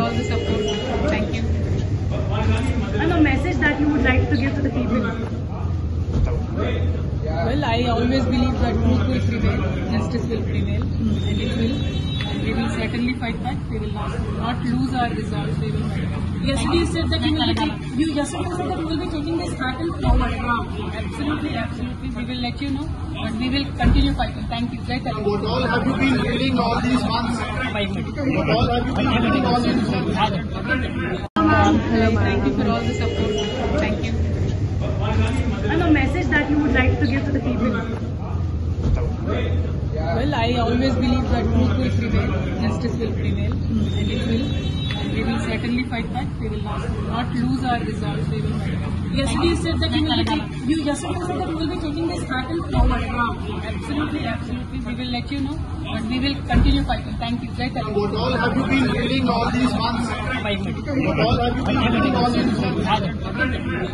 all the support. Thank you. And a message that you would like to give to the people. Well, I always believe that truth will prevail, justice will prevail, and it will. And we will certainly fight back. We will not, not lose our resolve. We will fight back. Yesterday you said that you will be you yesterday said that you will be taking this battle forward. Absolutely, absolutely. We will let you know, but we will continue fighting. Thank you. Jai What all have you been reading all these months? What all have you been reading all these months? Hello, Thank you for all the support. Thank you. And a message that you would like to give to the people. Well, I always believe that truth will prevail, justice will prevail, and it will. And we will certainly fight back. We will not, not lose our resolve. We will fight back. Yesterday you said that you will be take, you yesterday said that you will be taking this battle forward. Absolutely, absolutely. We will let you know, but we will continue fighting. Thank you. Jai Telangana. What all have you been reading all these months? What all have you been reading all these months?